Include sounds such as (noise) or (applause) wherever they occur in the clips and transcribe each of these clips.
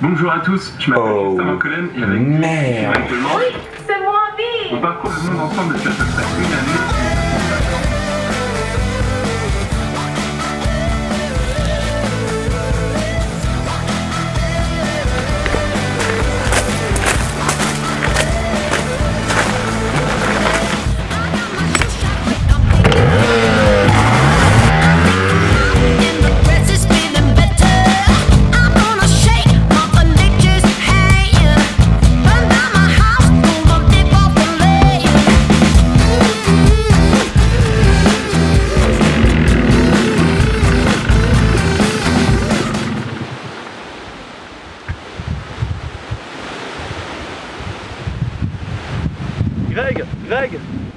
Bonjour à tous, je m'appelle Oh. Justin Marcolem et avec Merde. actuellement, C'est moi, vie on parcourt le monde ensemble depuis à peu près une année.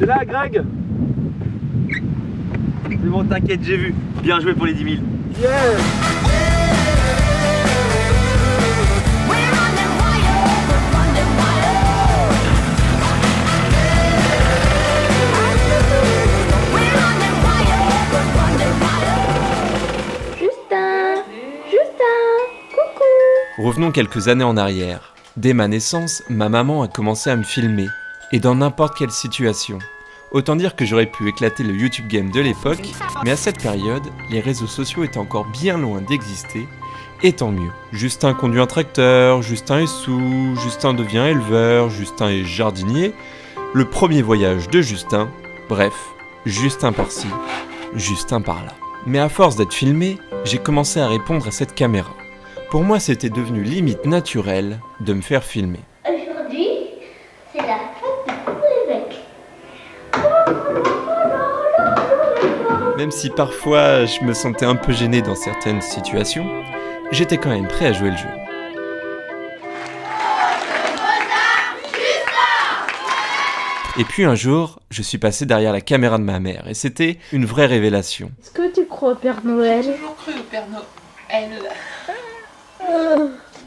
T'es là, Greg C'est bon, t'inquiète, j'ai vu. Bien joué pour les 10 000. We're running wild, we're running wild. We're running wild, we're running wild. Justin Justin Coucou Revenons quelques années en arrière. Dès ma naissance, ma maman a commencé à me filmer, et dans n'importe quelle situation. Autant dire que j'aurais pu éclater le YouTube Game de l'époque, mais à cette période, les réseaux sociaux étaient encore bien loin d'exister, et tant mieux. Justin conduit un tracteur, Justin est sous, Justin devient éleveur, Justin est jardinier, le premier voyage de Justin, bref, Justin par-ci, Justin par-là. Mais à force d'être filmé, j'ai commencé à répondre à cette caméra. Pour moi, c'était devenu limite naturel de me faire filmer. Même si parfois je me sentais un peu gêné dans certaines situations, j'étais quand même prêt à jouer le jeu. Et puis un jour, je suis passé derrière la caméra de ma mère et c'était une vraie révélation. Est-ce que tu crois au Père Noël? Toujours cru au Père Noël.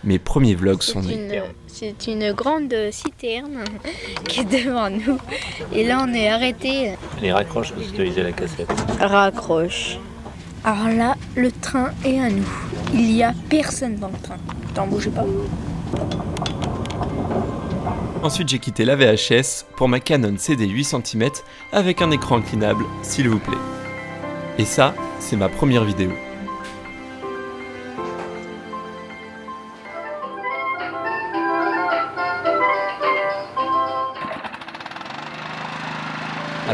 Mes premiers vlogs sont C'est nés. une, c'est une grande citerne (laughs) qui est devant nous. Et là, on est arrêté. Les raccroches parce que tu lisais la cassette. Raccroche. Alors là, le train est à nous. Il y a personne dans le train. T'en bougez pas. Ensuite, j'ai quitté la VHS pour ma Canon CD 8 cm avec un écran inclinable, s'il vous plaît. Et ça, c'est ma première vidéo.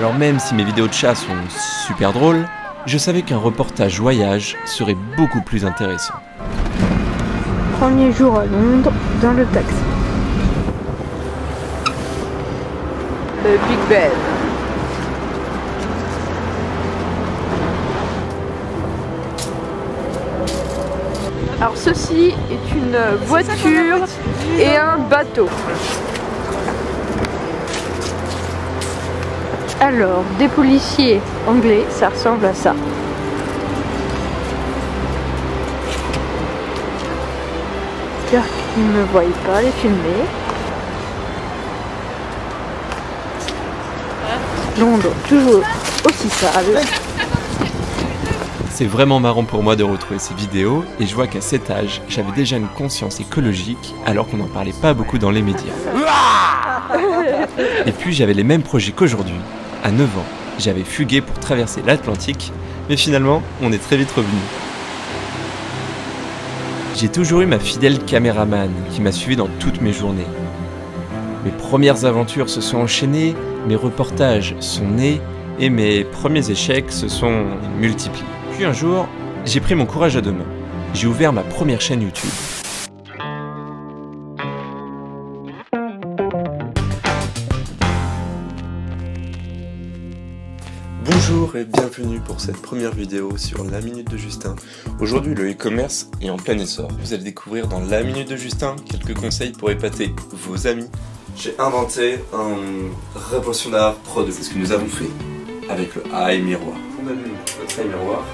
Alors même si mes vidéos de chat sont super drôles, je savais qu'un reportage voyage serait beaucoup plus intéressant. Premier jour à Londres, dans le taxi. Le Big Ben. Alors ceci est une voiture et un bateau. Alors, des policiers anglais, ça ressemble à ça. J'espère qu'ils ne me voient pas les filmer. Londres, toujours aussi sale. C'est vraiment marrant pour moi de retrouver ces vidéos et je vois qu'à cet âge, j'avais déjà une conscience écologique alors qu'on n'en parlait pas beaucoup dans les médias. Et puis j'avais les mêmes projets qu'aujourd'hui. À 9 ans, j'avais fugué pour traverser l'Atlantique, mais finalement, on est très vite revenu. J'ai toujours eu ma fidèle caméraman qui m'a suivi dans toutes mes journées. Mes premières aventures se sont enchaînées, mes reportages sont nés et mes premiers échecs se sont multipliés. Puis un jour, j'ai pris mon courage à deux mains. J'ai ouvert ma première chaîne YouTube. Bonjour et bienvenue pour cette première vidéo sur la Minute de Justin. Aujourd'hui, le e-commerce est en plein essor. Vous allez découvrir dans la Minute de Justin quelques conseils pour épater vos amis. J'ai inventé un révolutionnaire produit. C'est ce que nous avons fait avec le eye miroir. On allume notre eye miroir.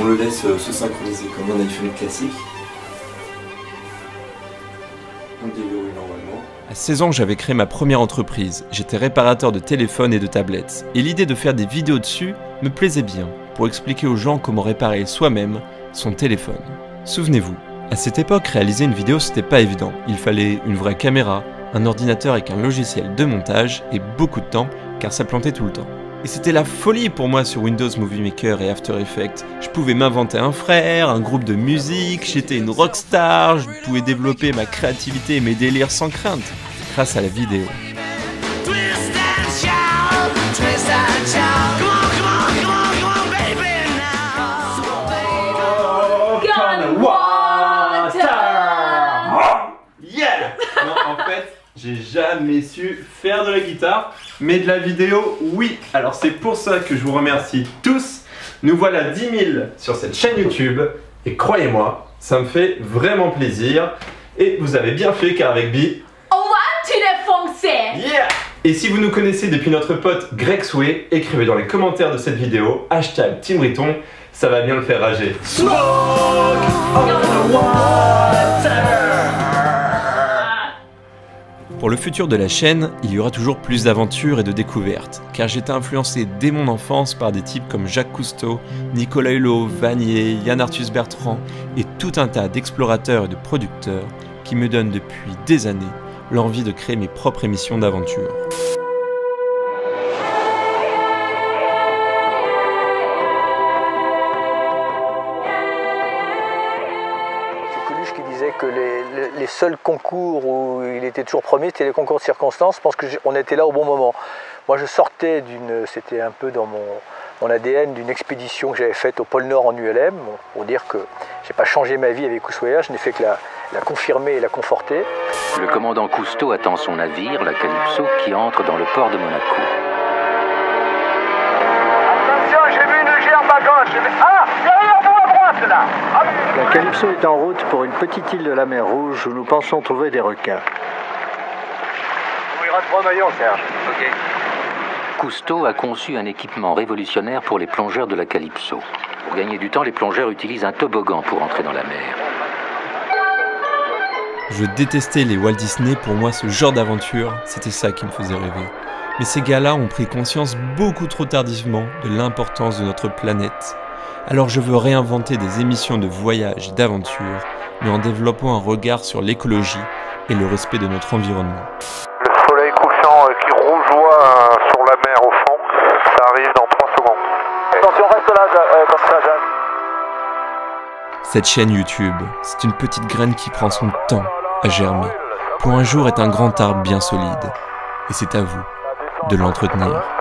On le laisse euh, se synchroniser comme un iPhone classique. À 16 ans, j'avais créé ma première entreprise. J'étais réparateur de téléphones et de tablettes. Et l'idée de faire des vidéos dessus me plaisait bien, pour expliquer aux gens comment réparer soi-même son téléphone. Souvenez-vous, à cette époque, réaliser une vidéo c'était pas évident. Il fallait une vraie caméra, un ordinateur avec un logiciel de montage et beaucoup de temps car ça plantait tout le temps. Et c'était la folie pour moi sur Windows Movie Maker et After Effects. Je pouvais m'inventer un frère, un groupe de musique, j'étais une rockstar, je pouvais développer ma créativité et mes délires sans crainte grâce à la vidéo. J'ai jamais su faire de la guitare, mais de la vidéo, oui. Alors c'est pour ça que je vous remercie tous. Nous voilà 10 000 sur cette chaîne YouTube, et croyez-moi, ça me fait vraiment plaisir. Et vous avez bien fait car avec Bi, On va tu les foncer Yeah Et si vous nous connaissez depuis notre pote Greg Sway, écrivez dans les commentaires de cette vidéo hashtag Team Riton, ça va bien le faire rager. Pour le futur de la chaîne, il y aura toujours plus d'aventures et de découvertes, car j'étais influencé dès mon enfance par des types comme Jacques Cousteau, Nicolas Hulot, Vanier, Yann Arthus Bertrand et tout un tas d'explorateurs et de producteurs qui me donnent depuis des années l'envie de créer mes propres émissions d'aventure. Qui disait que les, seuls concours où il était toujours premier, c'était les concours de circonstances. Je pense qu'on était là au bon moment. Moi, je sortais d'une, c'était un peu dans mon, mon ADN, d'une expédition que j'avais faite au pôle Nord en ULM. Pour dire que j'ai pas changé ma vie avec Ushuaïa, je n'ai fait que la, la confirmer et la conforter. Le commandant Cousteau attend son navire, la Calypso, qui entre dans le port de Monaco. Calypso est en route pour une petite île de la mer Rouge où nous pensons trouver des requins. Il rate trois maillons, Serge. Cousteau a conçu un équipement révolutionnaire pour les plongeurs de la Calypso. Pour gagner du temps, les plongeurs utilisent un toboggan pour entrer dans la mer. Je détestais les Walt Disney, pour moi ce genre d'aventure, c'était ça qui me faisait rêver. Mais ces gars-là ont pris conscience beaucoup trop tardivement de l'importance de notre planète. Alors je veux réinventer des émissions de voyage et d'aventure, mais en développant un regard sur l'écologie et le respect de notre environnement. Le soleil couchant euh, qui rougeoie euh, sur la mer au fond, ça arrive dans 3 secondes. Attention, reste là, euh, comme ça, Jeanne. Cette chaîne YouTube, c'est une petite graine qui prend son temps à germer, pour un jour être un grand arbre bien solide. Et c'est à vous de l'entretenir.